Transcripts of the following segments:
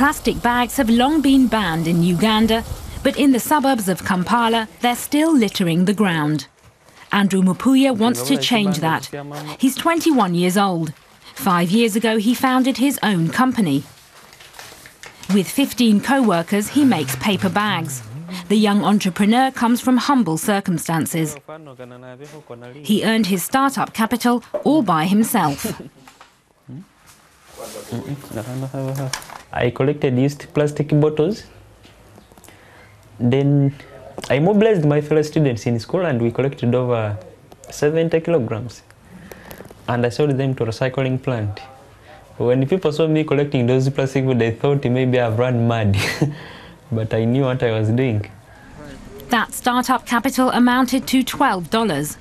Plastic bags have long been banned in Uganda, but in the suburbs of Kampala, they're still littering the ground. Andrew Mupuya wants to change that. He's 21 years old. Five years ago, he founded his own company. With 15 co workers, he makes paper bags. The young entrepreneur comes from humble circumstances. He earned his startup capital all by himself. Hmm? I collected used plastic bottles. Then I mobilized my fellow students in school and we collected over 70 kilograms. And I sold them to a recycling plant. When people saw me collecting those plastic bottles, they thought maybe I've run mad. but I knew what I was doing. That startup capital amounted to $12.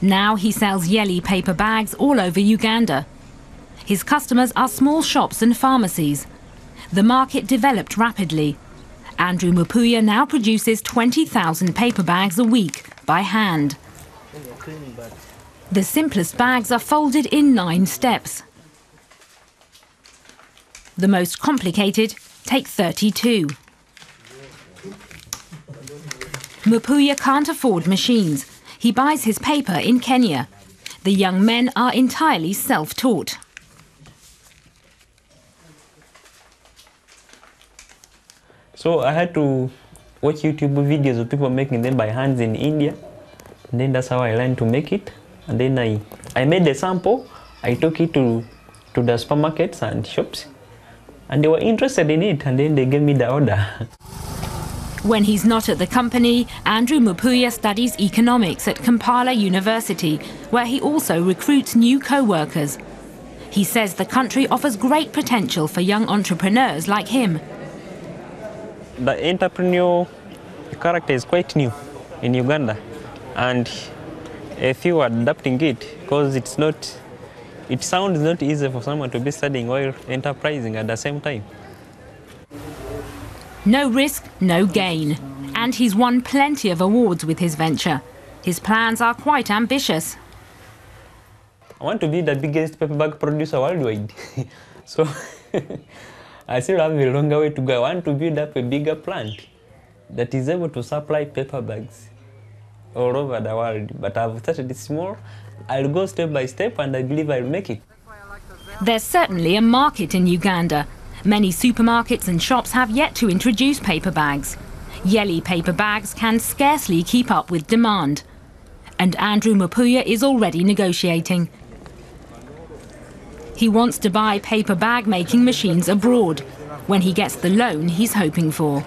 Now he sells Yeli paper bags all over Uganda. His customers are small shops and pharmacies. The market developed rapidly. Andrew Mupuya now produces 20,000 paper bags a week by hand. The simplest bags are folded in nine steps. The most complicated take 32. Mupuya can't afford machines. He buys his paper in Kenya. The young men are entirely self-taught. So I had to watch YouTube videos of people making them by hands in India. And then that's how I learned to make it. And then I, I made the sample. I took it to, to the supermarkets and shops. And they were interested in it. And then they gave me the order. When he's not at the company, Andrew Mupuya studies economics at Kampala University, where he also recruits new co-workers. He says the country offers great potential for young entrepreneurs like him. The entrepreneurial character is quite new in Uganda, and a few are adapting it because it's not, it sounds not easy for someone to be studying while enterprising at the same time. No risk, no gain. And he's won plenty of awards with his venture. His plans are quite ambitious. I want to be the biggest paper bag producer worldwide. so I still have a longer way to go. I want to build up a bigger plant that is able to supply paper bags all over the world. But I've started small. I'll go step by step and I believe I'll make it. There's certainly a market in Uganda. Many supermarkets and shops have yet to introduce paper bags. Yeli paper bags can scarcely keep up with demand. And Andrew Mupuya is already negotiating. He wants to buy paper bag making machines abroad when he gets the loan he's hoping for.